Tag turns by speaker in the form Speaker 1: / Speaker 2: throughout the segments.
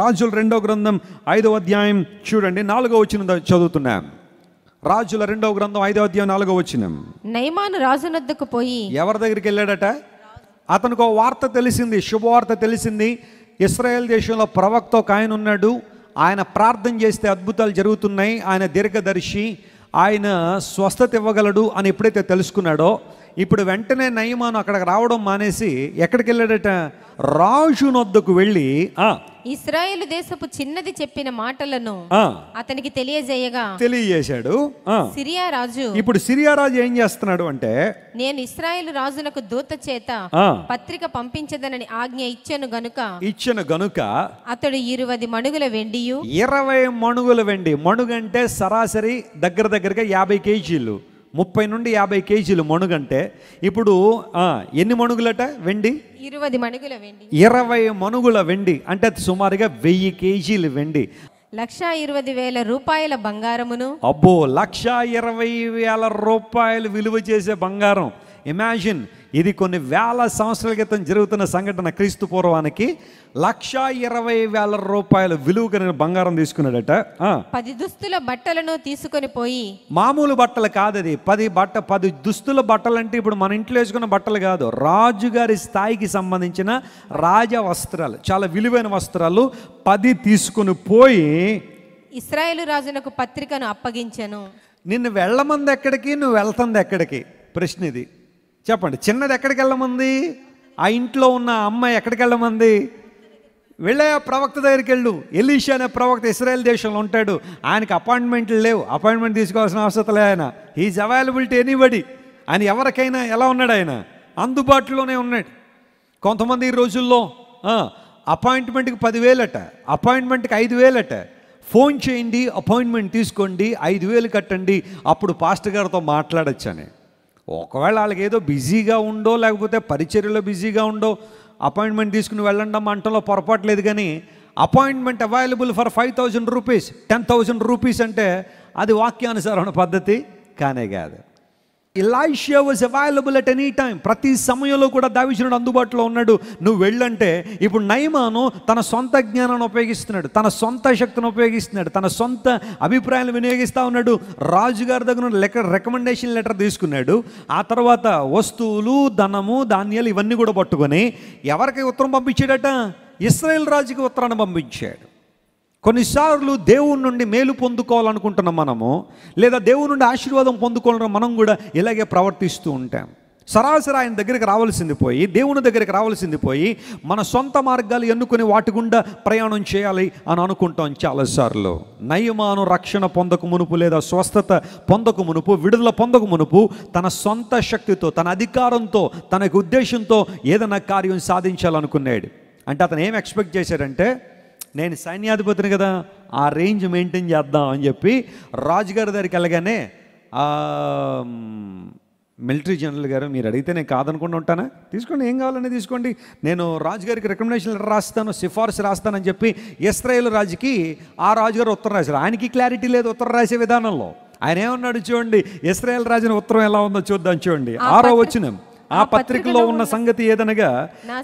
Speaker 1: రాజుల రెండో గ్రంథం ఐదో అధ్యాయం చూడండి నాలుగో వచ్చిన చదువుతున్నాం. రాజుల రెండో గ్రంథం ఐదో అధ్యాయం నాలుగో వచ్చినాం
Speaker 2: నయమాను రాజునొద్దకు పోయి
Speaker 1: ఎవరి దగ్గరికి వెళ్ళాడట? అతనికి ఒక వార్త తెలిసింది శుభవార్త తెలిసింది. ఇస్రాయేల్ దేశంలో ప్రవక్త ఒక ఆయన ఉన్నాడు. ఆయన ప్రార్థన చేస్తే అద్భుతాలు జరుగుతున్నాయి. ఆయన దీర్ఘదర్శి. ఆయన స్వస్థత ఇవ్వగలడు అని ఎప్పుడైతే తెలుసుకున్నాడో ఇప్పుడు వెంటనే నయమాను అక్కడికి రావడం మానేసి ఎక్కడికి వెళ్ళాడట? రాజు నొద్దకు వెళ్ళి
Speaker 2: ఇస్రాయేలు దేశపు చిన్నది చెప్పిన మాటలను అతనికి తెలియజేయగా
Speaker 1: తెలియజేశాడు.
Speaker 2: సిరియా రాజు
Speaker 1: ఇప్పుడు సిరియా రాజు ఏం చేస్తున్నాడు అంటే
Speaker 2: నేను ఇస్రాయేలు రాజునకు దూత చేత పత్రిక పంపించదనని ఆజ్ఞ ఇచ్చాను గనుక
Speaker 1: ఇచ్చిన గనుక
Speaker 2: అతడు ఇరువది మణుగుల వెండియు
Speaker 1: ఇరవై మణుగుల వెండి. మణుగంటే సరాసరి దగ్గర దగ్గరగా యాభై కేజీలు. ముప్పై నుండి యాభై కేజీలు మణుగంటే ఇప్పుడు ఎన్ని మణుగులట వెండి?
Speaker 2: ఇరువది మణుగుల వెండి.
Speaker 1: ఇరవై మణుగుల వెండి అంటే సుమారుగా వెయ్యి కేజీలు వెండి.
Speaker 2: లక్షా ఇరవై వేల రూపాయల బంగారమును.
Speaker 1: అబ్బో లక్ష ఇరవై వేల రూపాయలు విలువ చేసే బంగారం. ఇమాజిన్ ఇది కొన్ని వేల సంవత్సరాల క్రితం జరుగుతున్న సంఘటన క్రీస్తు పూర్వానికి లక్ష ఇరవై వేల రూపాయల విలువ కలిగిన బంగారం తీసుకున్నాడట.
Speaker 2: పది దుస్తుల బట్టలను తీసుకొని పోయి
Speaker 1: మామూలు బట్టలు కాదది పది బట్ట పది దుస్తుల బట్టలు అంటే ఇప్పుడు మన ఇంట్లో వేసుకున్న బట్టలు కాదు. రాజుగారి స్థాయికి సంబంధించిన రాజ వస్త్రాలు చాలా విలువైన వస్త్రాలు పది తీసుకుని పోయి
Speaker 2: ఇస్రాయేలు రాజునకు పత్రికను అప్పగించెను.
Speaker 1: నిన్ను వెళ్ళమంది ఎక్కడికి నువ్వు వెళ్తుంది ఎక్కడికి? ప్రశ్న ఇది. చెప్పండి చిన్నది ఎక్కడికి వెళ్ళమంది? ఆ ఇంట్లో ఉన్న అమ్మాయి ఎక్కడికి వెళ్ళమంది? వెళ్ళే ఆ ప్రవక్త దగ్గరికి వెళ్ళు. ఎలీషా అనే ప్రవక్త ఇస్రాయల్ దేశంలో ఉంటాడు. ఆయనకి అపాయింట్మెంట్లు లేవు. అపాయింట్మెంట్ తీసుకోవాల్సిన అవసరం లే ఆయన. హీజ్ అవైలబిలిటీ ఎనీబడి ఆయన ఎవరికైనా ఎలా ఉన్నాడు ఆయన? అందుబాటులోనే ఉన్నాడు. కొంతమంది ఈ రోజుల్లో అపాయింట్మెంట్కి పదివేలట అపాయింట్మెంట్కి ఐదు వేలట ఫోన్ చేయండి అపాయింట్మెంట్ తీసుకోండి ఐదు వేలు కట్టండి అప్పుడు పాస్టర్ గారితో మాట్లాడొచ్చని. ఒకవేళ వాళ్ళకి ఏదో బిజీగా ఉండో లేకపోతే పరిచర్యలో బిజీగా ఉండో అపాయింట్మెంట్ తీసుకుని వెళ్ళండి మంటలో అంటలో పొరపాటు లేదు కానీ appointment available for five thousand rupees ten thousand rupees అంటే అది వాక్యానుసారమైన పద్ధతి కానే కాదు. ఇలాషియా was available at any time ప్రతి సమయంలో కూడా దావిచనుడు అందుబాటులో ఉన్నాడు. నువ్వు వెళ్ళంటే ఇప్పుడు నయమాను తన సొంత జ్ఞానాన్ని ఉపయోగిస్తున్నాడు. తన సొంత శక్తిని ఉపయోగిస్తున్నాడు. తన సొంత అభిప్రాయాలు వినియోగిస్తూ ఉన్నాడు. రాజుగారి దగ్గర లెక్క రికమెండేషన్ లెటర్ తీసుకున్నాడు. ఆ తర్వాత వస్తువులు ధనము ధాన్యాలు ఇవన్నీ కూడా పట్టుకొని ఎవరికి ఉత్తరం పంపించాడట? ఇస్రాయేల్ రాజుకి ఉత్తరాన్ని పంపించాడు. కొన్నిసార్లు దేవుని నుండి మేలు పొందుకోవాలనుకుంటున్నాం మనము లేదా దేవుని నుండి ఆశీర్వాదం పొందుకోవాలని మనం కూడా ఇలాగే ప్రవర్తిస్తూ ఉంటాం. సరాసరి ఆయన దగ్గరికి రావాల్సింది పోయి దేవుని దగ్గరికి రావాల్సింది పోయి మన సొంత మార్గాలు ఎన్నుకుని వాటి గుండా ప్రయాణం చేయాలి అని అనుకుంటాం చాలాసార్లు. నయమాను రక్షణ పొందక మునుపు లేదా స్వస్థత పొందకు మునుపు విడుదల పొందక మునుపు తన సొంత శక్తితో తన అధికారంతో తనకు ఉద్దేశంతో ఏదైనా కార్యం సాధించాలనుకున్నాడు. అంటే అతను ఏం ఎక్స్పెక్ట్ చేశాడంటే నేను సైన్యాధిపతిని కదా ఆ రేంజ్ మెయింటైన్ చేద్దాం అని చెప్పి రాజుగారి దగ్గరికి వెళ్ళగానే మిలిటరీ జనరల్ గారు మీరు అడిగితే నేను కాదనుకుంటూ ఉంటానా? తీసుకోండి ఏం కావాలని తీసుకోండి. నేను రాజుగారికి రికమెండేషన్ లెటర్ రాస్తాను సిఫార్సు రాస్తానని చెప్పి ఇస్రాయేల్ రాజుకి ఆ రాజుగారు ఉత్తరం రాశారు. ఆయనకి క్లారిటీ లేదు ఉత్తరం రాసే విధానంలో. ఆయన ఏమన్నాడు చూడండి ఇస్రాయేల్ రాజుని ఉత్తరం ఎలా ఉందో చూద్దాం చూడండి. ఆరో వచ్చిన ఆ పత్రికలో ఉన్న సంగతి ఏదనగా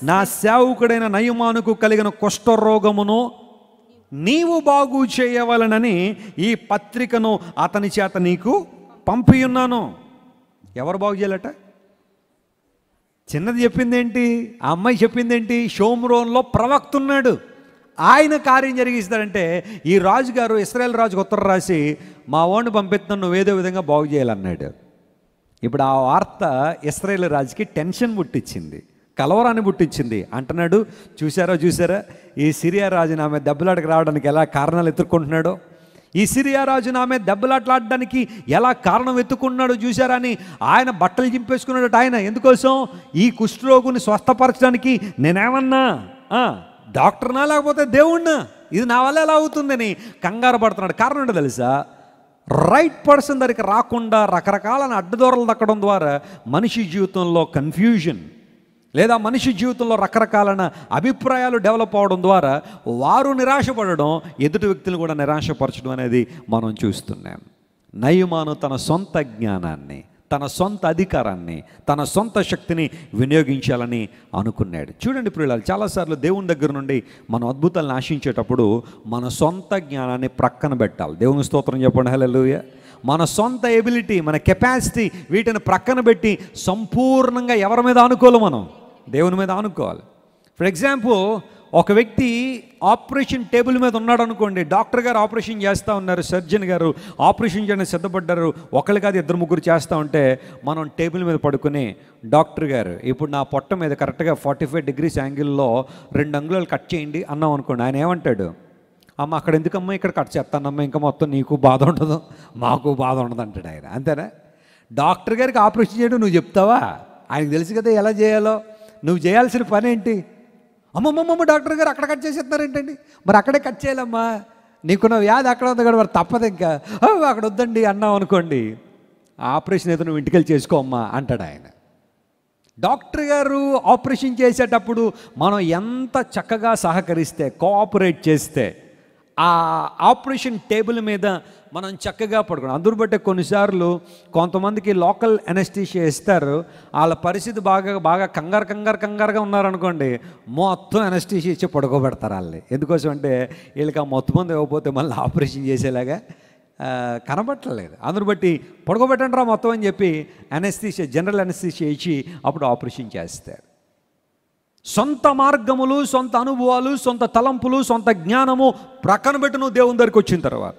Speaker 1: నా సేవకుడైన నయమానుకు కలిగిన కుష్ఠరోగమును నీవు బాగు చేయవలనని ఈ పత్రికను అతని చేత నీకు పంపియున్నాను. ఎవరు బాగు చేయాలట? చిన్నది చెప్పిందేంటి? ఆ అమ్మాయి చెప్పిందేంటి? షోమ్రోన్లో ప్రవక్త ఉన్నాడు ఆయన కార్యం జరిగిస్తాడంటే ఈ రాజుగారు ఇస్రాయేల్ రాజుకు ఉత్తరం రాసి మా వాడిని పంపిస్తున్నాను నువ్వేదో విధంగా బాగు చేయాలన్నాడు. ఇప్పుడు ఆ వార్త ఇస్రాయేల్ రాజుకి టెన్షన్ పుట్టించింది కలవరాన్ని పుట్టించింది. అంటున్నాడు చూసారా చూసారా ఈ సిరియా రాజుని ఆమె దెబ్బలాటకు రావడానికి ఎలా కారణాలు ఎదుర్కొంటున్నాడో ఈ సిరియా రాజుని ఆమె దెబ్బలాట్లాడడానికి ఎలా కారణం ఎత్తుకున్నాడో చూసారా అని ఆయన బట్టలు చింపేసుకున్నాడట ఆయన. ఎందుకోసం? ఈ కుష్ఠరోగుని స్వస్థపరచడానికి నేనేమన్నా? డాక్టర్నా లేకపోతే దేవుణ్ణా? ఇది నా వల్ల ఎలా అవుతుందని కంగారు పడుతున్నాడు. కారణం ఏంటో తెలుసా? రైట్ పర్సన్ దగ్గరికి రాకుండా రకరకాల అడ్డదోరలు దక్కడం ద్వారా మనిషి జీవితంలో కన్ఫ్యూజన్ లేదా మనిషి జీవితంలో రకరకాలైన అభిప్రాయాలు డెవలప్ అవడం ద్వారా వారు నిరాశపడడం ఎదుటి వ్యక్తులు కూడా నిరాశపరచడం అనేది మనం చూస్తున్నాం. నయమాను తన సొంత జ్ఞానాన్ని తన సొంత అధికారాన్ని తన సొంత శక్తిని వినియోగించాలని అనుకున్నాడు. చూడండి ప్రియులారు చాలాసార్లు దేవుని దగ్గర నుండి మనం అద్భుతాలను ఆశించేటప్పుడు మన సొంత జ్ఞానాన్ని ప్రక్కన పెట్టాలి. దేవుని స్తోత్రం చెప్పండి హల్లెలూయా. మన సొంత ఎబిలిటీ మన కెపాసిటీ వీటిని ప్రక్కన పెట్టి సంపూర్ణంగా ఎవరి మీద అనుకోవాలి మనం? దేవుని మీద అనుకోవాలి ఫర్ ఎగ్జాంపుల్ ఒక వ్యక్తి ఆపరేషన్ టేబుల్ మీద ఉన్నాడు అనుకోండి డాక్టర్ గారు ఆపరేషన్ చేస్తూ ఉన్నారు సర్జన్ గారు ఆపరేషన్ చేయడానికి సిద్ధపడ్డారు ఒకళ్ళు కాదు ఇద్దరు ముగ్గురు చేస్తూ ఉంటే మనం టేబుల్ మీద పడుకుని డాక్టర్ గారు ఇప్పుడు నా పొట్ట మీద కరెక్ట్గా ఫార్టీ ఫైవ్ డిగ్రీస్ యాంగిల్లో రెండు అంగుళాలు కట్ చేయండి అన్నాం అనుకోండి ఆయన ఏమంటాడు? అమ్మ అక్కడ ఎందుకమ్మా ఇక్కడ కట్ చేస్తానమ్మా ఇంకా మొత్తం నీకు బాధ ఉండదు మాకు బాధ ఉండదు అంటాడు ఆయన అంతేనా? డాక్టర్ గారికి ఆపరేషన్ చేయడం నువ్వు చెప్తావా? ఆయనకు తెలుసు కదా ఎలా చేయాలో నువ్వు చేయాల్సిన పని ఏంటి అమ్మమ్మమ్మ డాక్టర్ గారు అక్కడ కట్ చేసేస్తున్నారు ఏంటండి? మరి అక్కడే కట్ చేయాలమ్మా. నీకున్న వ్యాధి అక్కడ ఉంది కదా మరి తప్పదు ఇంకా. అక్కడ వద్దండి అన్నాం అనుకోండి. ఆపరేషన్ అయితే నువ్వు ఇంటికెళ్ళి చేసుకో అమ్మా అంటాడు ఆయన. డాక్టర్ గారు ఆపరేషన్ చేసేటప్పుడు మనం ఎంత చక్కగా సహకరిస్తే కోఆపరేట్ చేస్తే ఆ ఆపరేషన్ టేబుల్ మీద మనం చక్కగా పడుకున్నాం అందరు బట్టే కొన్నిసార్లు కొంతమందికి లోకల్ ఎనెస్టీషియా ఇస్తారు. వాళ్ళ పరిస్థితి బాగా బాగా కంగారు కంగారు కంగారుగా ఉన్నారనుకోండి మొత్తం ఎనెస్టీషియా ఇచ్చి పడుకోబెడతారు వాళ్ళని. ఎందుకోసం అంటే వీళ్ళకి ఆ మొత్తం మంది ఇవ్వకపోతే మళ్ళీ ఆపరేషన్ చేసేలాగా కనబట్టలేదు అందరు బట్టి పడుకోబెట్టండి రా మొత్తం అని చెప్పి అనెస్థీషియా జనరల్ అనెస్థీషియా ఇచ్చి అప్పుడు ఆపరేషన్ చేస్తారు. సొంత మార్గములు సొంత అనుభవాలు సొంత తలంపులు సొంత జ్ఞానము ప్రక్కన దేవుని దగ్గరికి వచ్చిన తర్వాత.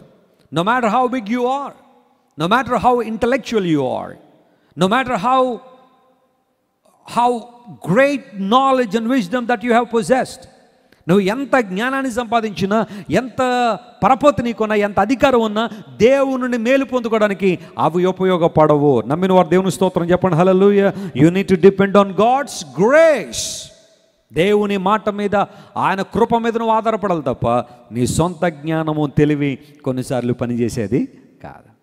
Speaker 1: No matter how big you are no matter how intellectual you are no matter how how great knowledge and wisdom that you have possessed నువ్వు ఎంత జ్ఞానాన్ని సంపాదించినా ఎంత పరపతి నీకున్నా ఎంత అధికారం ఉన్నా దేవుని మేలు పొందుకోవడానికి అవి ఉపయోగపడవు. నమ్మిన వారు దేవుని స్తోత్రం చెప్పండి. Hello you need to depend on God's grace దేవుని మాట మీద ఆయన కృప మీద నువ్వు ఆధారపడాలి తప్ప నీ సొంత జ్ఞానము తెలివి కొన్నిసార్లు పనిచేసేది కాదు.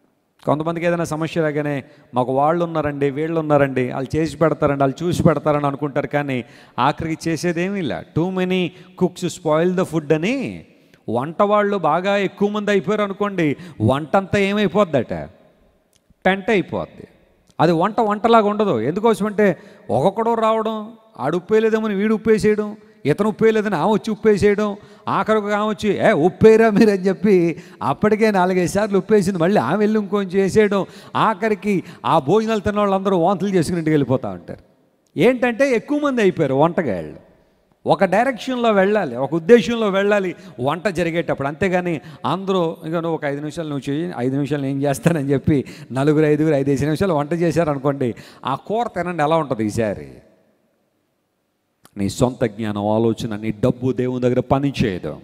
Speaker 1: కొంతమందికి ఏదైనా సమస్య రాగానే మాకు వాళ్ళు ఉన్నారండి వీళ్ళు ఉన్నారండి వాళ్ళు చేసి పెడతారండి వాళ్ళు చూసి పెడతారని అనుకుంటారు కానీ ఆఖరికి చేసేదేమీ ఇలా. Too many cooks spoil the food అని వంట వాళ్ళు బాగా ఎక్కువ మంది అయిపోయారు అనుకోండి వంట అంతా ఏమైపోద్దట? పెంట అయిపోద్ది. అది వంట వంటలాగా ఉండదు. ఎందుకోసమంటే ఒక్కొక్కడో ఒక్కొక్కడు రావడం ఆడు ఉప్పేయలేదేమని వీడు ఉప్పేసేయడం ఇతను ఉప్పేయలేదని ఆమె వచ్చి ఉప్పేసేయడం ఆఖరికి ఆమె వచ్చి ఏ ఉప్పేరా మీరు అని చెప్పి అప్పటికే నాలుగైదు సార్లు ఉప్పేసింది. మళ్ళీ ఆమె వెళ్ళి ఇంకొంచెం చేసేయడం ఆఖరికి ఆ భోజనాలు తిన్న వాళ్ళందరూ వాంతులు చేసుకుని వెళ్ళిపోతా వెళ్ళిపోతూ ఉంటారు. ఏంటంటే ఎక్కువ మంది అయిపోయారు వంటగాళ్ళు. ఒక డైరెక్షన్లో వెళ్ళాలి ఒక ఉద్దేశంలో వెళ్ళాలి వంట జరిగేటప్పుడు. అంతేగాని అందరూ ఇంకా నువ్వు ఒక ఐదు నిమిషాలు నువ్వు చేయి ఐదు నిమిషాలు ఏం చేస్తానని చెప్పి నలుగురు ఐదుగురు ఐదు ఐదు నిమిషాలు వంట చేశారనుకోండి ఆ కూర తినండి ఎలా ఉంటుంది ఈసారి? నీ సొంత జ్ఞానం ఆలోచన నీ డబ్బు దేవుని దగ్గర పనిచేయదు.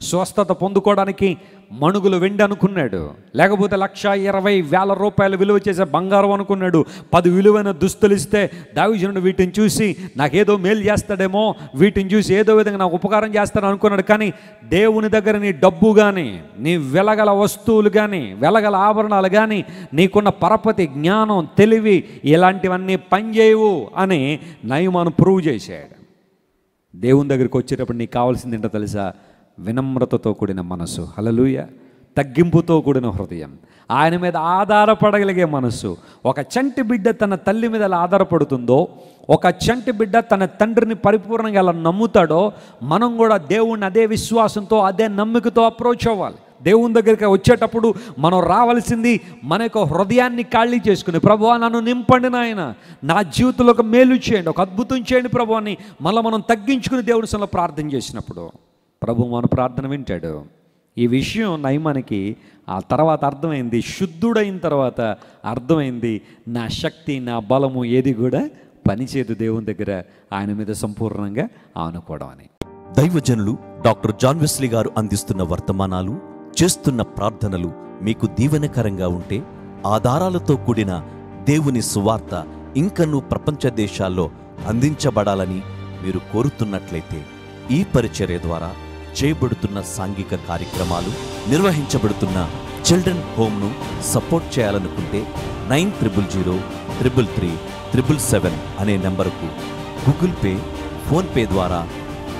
Speaker 1: స్వస్థత పొందుకోవడానికి మణుగులు వెండి అనుకున్నాడు. లేకపోతే లక్ష ఇరవై వేల రూపాయలు విలువ చేసే బంగారం అనుకున్నాడు. పది విలువైన దుస్తులు ఇస్తే దావిజనుడు వీటిని చూసి నాకేదో మేలు చేస్తాడేమో వీటిని చూసి ఏదో విధంగా నాకు ఉపకారం చేస్తాడు అనుకున్నాడు. కానీ దేవుని దగ్గర నీ డబ్బు కానీ నీ వెలగల వస్తువులు కానీ వెలగల ఆభరణాలు కానీ నీకున్న పరపతి జ్ఞానం తెలివి ఇలాంటివన్నీ పనిచేయవు అని నయమాను ప్రూవ్ చేశాడు. దేవుని దగ్గరికి వచ్చేటప్పుడు నీకు కావాల్సింది ఏంటో తెలుసా? వినమ్రతతో కూడిన మనసు హలలుయ తగ్గింపుతో కూడిన హృదయం. ఆయన మీద ఆధారపడగలిగే మనసు ఒక చంటి బిడ్డ తన తల్లి మీద ఎలా ఆధారపడుతుందో ఒక చంటి బిడ్డ తన తండ్రిని పరిపూర్ణంగా ఎలా నమ్ముతాడో మనం కూడా దేవుణ్ణి అదే విశ్వాసంతో అదే నమ్మికతో అప్రోచ్ అవ్వాలి. దేవుని దగ్గరికి వచ్చేటప్పుడు మనం రావాల్సింది మన యొక్క హృదయాన్ని ఖాళీ చేసుకుని ప్రభు నన్ను నింపండి నాయన. నా జీవితంలో ఒక మేలు చేయండి ఒక అద్భుతం చేయండి ప్రభు అని మళ్ళీ మనం తగ్గించుకుని దేవుని సొంత ప్రార్థన చేసినప్పుడు ప్రభు మన ప్రార్థన వింటాడు. ఈ విషయం నయమానికి ఆ తర్వాత అర్థమైంది శుద్ధుడైన తర్వాత అర్థమైంది. నా శక్తి నా బలము ఏది కూడా పనిచేదు దేవుని దగ్గర. ఆయన మీద సంపూర్ణంగా ఆనుకోవడం అని.
Speaker 3: దైవజనులు డాక్టర్ జాన్ వెస్లీ గారు అందిస్తున్న వర్తమానాలు చేస్తున్న ప్రార్థనలు మీకు దీవెనకరంగా ఉంటే ఆధారాలతో కూడిన దేవుని సువార్త ఇంకనూ ప్రపంచ దేశాల్లో అందించబడాలని మీరు కోరుతున్నట్లయితే ఈ పరిచర్య ద్వారా చేయబడుతున్న సాంఘిక కార్యక్రమాలు నిర్వహించబడుతున్న చిల్డ్రన్ హోమ్ను సపోర్ట్ చేయాలనుకుంటే nine triple zero triple three triple seven అనే నెంబరుకు గూగుల్ పే ఫోన్పే ద్వారా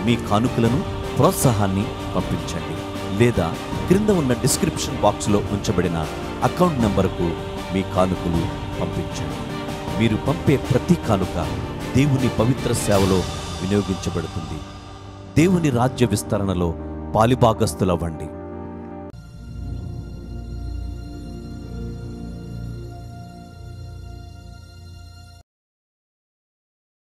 Speaker 3: మీ కానుకలను ప్రోత్సాహాన్ని పంపించండి. లేదా క్రింద ఉన్న డిస్క్రిప్షన్ బాక్స్లో ఉంచబడిన అకౌంట్ నంబరుకు మీ కానుకలు పంపించండి మీరు పంపే ప్రతి కానుక దేవుని పవిత్ర సేవలో వినియోగించబడుతుంది. దేవుని రాజ్య విస్తరణలో పాలిభాగస్తులవ్వండి